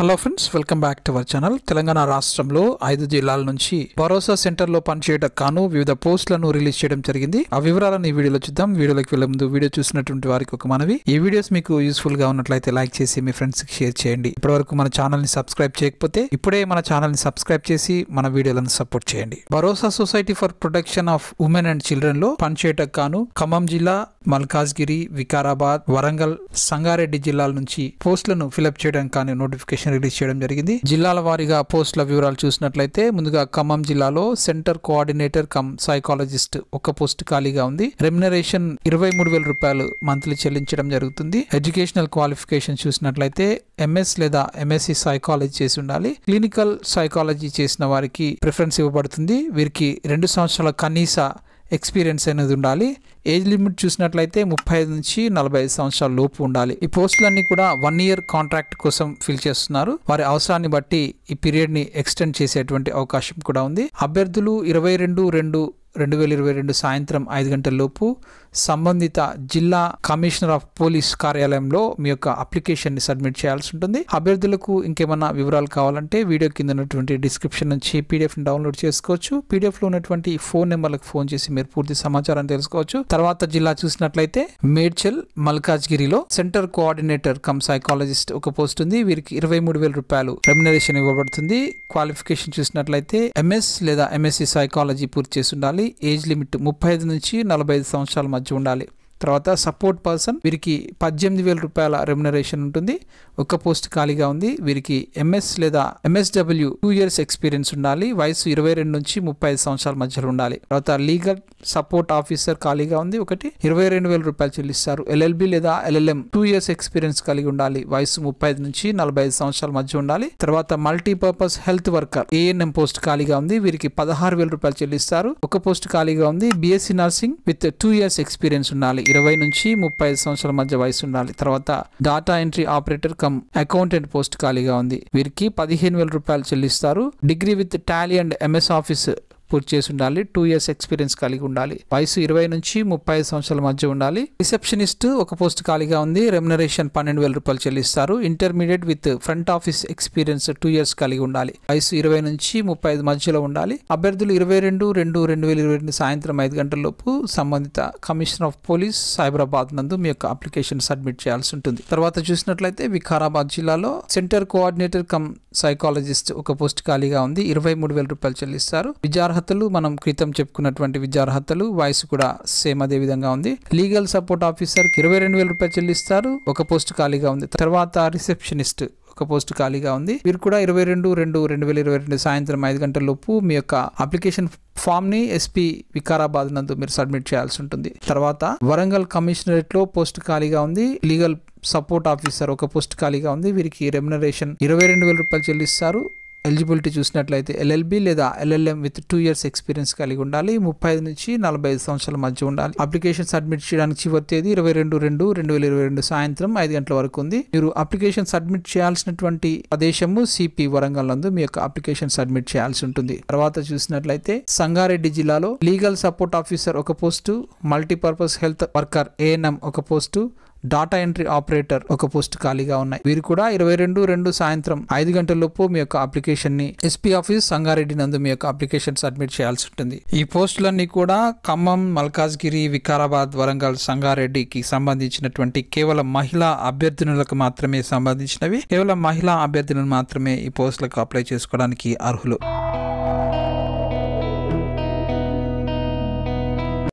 Hello friends welcome back to our channel Telangana రాష్ట్రంలో ఐదు జిల్లాల నుంచి భరోసా సెంటర్లో పనిచేయడం కాను వివిధ పోస్టులను రిలీజ్ చేయడం జరిగింది. ఆ వివరాలను ఈ వీడియోలో చూద్దాం. వీడియోలోకి వెళ్ళే ముందు వీడియో చూసినటువంటి వారికి ఒక మనవి. ఈ వీడియోస్ మీకు యూస్ఫుల్గా ఉన్నట్లయితే లైక్ చేసి మీ ఫ్రెండ్స్కి షేర్ చేయండి. ఇప్పటివరకు మన ఛానల్ని సబ్స్క్రైబ్ చేయకపోతే ఇప్పుడే మన ఛానల్ని సబ్స్క్రైబ్ చేసి మన వీడియోలను సపోర్ట్ చేయండి. Bharosa society for protection of women and చిల్డ్రన్లో పనిచేయటం కాను ఖమ్మం జిల్లా మల్కాజ్గిరి వికారాబాద్ వరంగల్ సంగారెడ్డి జిల్లాల నుంచి పోస్టులను ఫిలప్ చేయడం కానీ నోటిఫికేషన్ రిలీజ్ చేయడం జరిగింది. జిల్లాల వారీగా పోస్టుల వివరాలు చూసినట్లయితే ముందుగా ఖమ్మం జిల్లాలో సెంటర్ కోఆర్డినేటర్ కమ్ సైకాలజిస్ట్ ఒక పోస్ట్ ఖాళీగా ఉంది. రెమ్యునరేషన్ ఇరవై మూడు వేల రూపాయలు మంత్లీ చెల్లించడం జరుగుతుంది. ఎడ్యుకేషనల్ క్వాలిఫికేషన్ చూసినట్లయితే ఎంఎస్ లేదా ఎంఎస్సి సైకాలజీ చేసి ఉండాలి. క్లినికల్ సైకాలజీ చేసిన వారికి ప్రిఫరెన్స్ ఇవ్వబడుతుంది. వీరికి రెండు సంవత్సరాల కనీస ఎక్స్పీరియన్స్ అనేది ఉండాలి. ఏజ్ లిమిట్ చూసినట్లయితే ముప్పై ఐదు నుంచి నలభై ఐదు సంవత్సరాల లోపు ఉండాలి. ఈ పోస్టులన్నీ కూడా వన్ ఇయర్ కాంట్రాక్ట్ కోసం ఫిల్ చేస్తున్నారు. వారి అవసరాన్ని బట్టి ఈ పీరియడ్ని ఎక్స్టెండ్ చేసేటువంటి అవకాశం కూడా ఉంది. అభ్యర్థులు ఇరవై రెండు రెండు రెండు వేల ఇరవై రెండు సాయంత్రం ఐదు గంటలలోపు సంబంధిత జిల్లా కమిషనర్ ఆఫ్ పోలీస్ కార్యాలయంలో మీ యొక్క అప్లికేషన్ని సబ్మిట్ చేయాల్సి ఉంటుంది. అభ్యర్థులకు ఇంకేమైనా వివరాలు కావాలంటే వీడియో కింద ఉన్నటువంటి డిస్క్రిప్షన్ నుంచి పీడిఎఫ్ని డౌన్లోడ్ చేసుకోవచ్చు. పీడిఎఫ్లో ఉన్నటువంటి ఫోన్ నెంబర్లకు ఫోన్ చేసి మీరు పూర్తి సమాచారాన్ని తెలుసుకోవచ్చు. తర్వాత జిల్లా చూసినట్లయితే మేడ్చల్ మల్కాజ్గిరిలో సెంటర్ కోఆర్డినేటర్ కమ్ సైకాలజిస్ట్ ఒక పోస్ట్ ఉంది. వీరికి ఇరవై మూడు వేల రూపాయలు రెమ్యునరేషన్ ఇవ్వబడుతుంది. క్వాలిఫికేషన్ చూసినట్లయితే ఎంఎస్ లేదా ఎంఎస్సి సైకాలజీ పూర్తి చేసి ఉండాలి. ఏజ్ లిమిట్ ముప్పై ఐదు నుంచి నలభై ఐదు సంవత్సరాల మధ్య ఉండాలి. తర్వాత సపోర్ట్ పర్సన్ వీరికి పద్దెనిమిది వేల రూపాయల రెమ్యునరేషన్ ఉంటుంది. ఒక పోస్ట్ ఖాళీగా ఉంది. వీరికి ఎంఎస్ లేదా ఎంఎస్డబ్ల్యూ టూ ఇయర్స్ ఎక్స్పీరియన్స్ ఉండాలి. వయసు ఇరవై రెండు నుంచి ముప్పై ఐదు సంవత్సరాల మధ్యలో ఉండాలి. తర్వాత లీగల్ సపోర్ట్ ఆఫీసర్ ఖాళీగా ఉంది. ఒకటి ఇరవై రెండు వేల రూపాయలు చెల్లిస్తారు. ఎల్ఎల్బి లేదా ఎల్ఎల్ఎం టూ ఇయర్స్ ఎక్స్పీరియన్స్ కలిగి ఉండాలి. వయసు ముప్పై ఐదు నుంచి నలభై ఐదు సంవత్సరాల మధ్య ఉండాలి. తర్వాత multipurpose health worker ANM post ఖాళీగా ఉంది. వీరికి పదహారు వేల రూపాయలు చెల్లిస్తారు. ఒక పోస్ట్ ఖాళీగా ఉంది. BSc nursing with two years experience ఉండాలి. ఇరవై నుంచి ముప్పై ఐదు సంవత్సరాల మధ్య వయసు ఉండాలి. తర్వాత data entry operator cum accountant post ఖాళీగా ఉంది. వీరికి పదిహేను వేల రూపాయలు చెల్లిస్తారు. Degree with Tally and MS Office పూర్తి చేసి ఉండాలి టూ ఇయర్స్ ఎక్స్పీరియన్స్ కలిగి ఉండాలి. వయసు ఇరవై నుంచి ముప్పై ఐదు సంవత్సరాల మధ్య ఉండాలి. రిసెప్షనిస్ట్ ఒక పోస్ట్ ఖాళీగా ఉంది రెమ్యునరేషన్ పన్నెండు వేల రూపాయలు చెల్లిస్తారు. Intermediate with front office experience two years కలిగి ఉండాలి. వయసు ఇరవై నుంచి ముప్పై ఐదు మధ్యలో ఉండాలి. అభ్యర్థులు ఇరవై రెండు రెండు రెండు వేల ఇరవై రెండు సాయంత్రం ఐదు గంటల లోపు సంబంధిత కమిషనర్ ఆఫ్ పోలీస్ సైబరాబాద్ నందు మీ యొక్క అప్లికేషన్ సబ్మిట్ చేయాల్సి ఉంటుంది. తర్వాత చూసినట్లయితే వికారాబాద్ జిల్లాలో సెంటర్ కోఆర్డినేటర్ కమ్ సైకాలజిస్ట్ ఒక పోస్ట్ ఖాళీగా ఉంది. ఇరవై మూడు వేల రూపాయలు చెల్లిస్తారు. విద్యార్హతలు మనం క్రితం చెప్పుకున్నటువంటి విద్యార్హతలు వయసు కూడా సేమ్ అదే విధంగా ఉంది. లీగల్ సపోర్ట్ ఆఫీసర్ ఇరవై రెండు వేల రూపాయలు చెల్లిస్తారు. ఒక పోస్ట్ ఖాళీగా ఉంది. తర్వాత రిసెప్షనిస్ట్ ఒక పోస్ట్ ఖాళీగా ఉంది. మీరు కూడా ఇరవై రెండు రెండు రెండు వేల ఇరవై రెండు సాయంత్రం ఐదు గంటల లోపు మీ యొక్క అప్లికేషన్ ఫామ్ని ఎస్పీ వికారాబాద్ నందు మీరు సబ్మిట్ చేయాల్సి ఉంటుంది. తర్వాత వరంగల్ కమిషనరేట్లో పోస్ట్ ఖాళీగా ఉంది. లీగల్ సపోర్ట్ ఆఫీసర్ ఒక పోస్ట్ ఖాళీగా ఉంది. వీరికి రెమ్యునరేషన్ ఇరవై రెండు వేల రూపాయలు చెల్లిస్తారు. ఎలిజిబిలిటీ చూసినట్లయితే ఎల్ఎల్బి లేదా LLM with two years experience కలిగి ఉండాలి. ముప్పై ఐదు నుంచి నలభై ఐదు సంవత్సరాల మధ్య ఉండాలి. అప్లికేషన్ సబ్మిట్ చేయడానికి చివరి తేదీ ఇరవై రెండు రెండు రెండు వేల ఇరవై రెండు సాయంత్రం ఐదు గంటల వరకు ఉంది. మీరు అప్లికేషన్ సబ్మిట్ చేయాల్సినటువంటి ప్రదేశము సిపి వరంగల్ నందు మీ యొక్క అప్లికేషన్ సబ్మిట్ చేయాల్సి ఉంటుంది. తర్వాత చూసినట్లయితే సంగారెడ్డి జిల్లాలో లీగల్ సపోర్ట్ ఆఫీసర్ ఒక post multipurpose health worker ANM ఒక పోస్టు డాటా ఎంట్రీ ఆపరేటర్ ఒక పోస్ట్ ఖాళీగా ఉన్నాయి. వీరు కూడా ఇరవై రెండు రెండు సాయంత్రం ఐదు గంటల లోపు మీ యొక్క అప్లికేషన్ని ఎస్పీ ఆఫీస్ సంగారెడ్డి నందు మీ యొక్క అప్లికేషన్ సబ్మిట్ చేయాల్సి ఉంటుంది. ఈ పోస్టులన్నీ కూడా ఖమ్మం మల్కాజ్గిరి వికారాబాద్ వరంగల్ సంగారెడ్డికి సంబంధించినటువంటి కేవలం మహిళా అభ్యర్థినులకు మాత్రమే సంబంధించినవి. కేవలం మహిళా అభ్యర్థినులు మాత్రమే ఈ పోస్టులకు అప్లై చేసుకోవడానికి అర్హులు.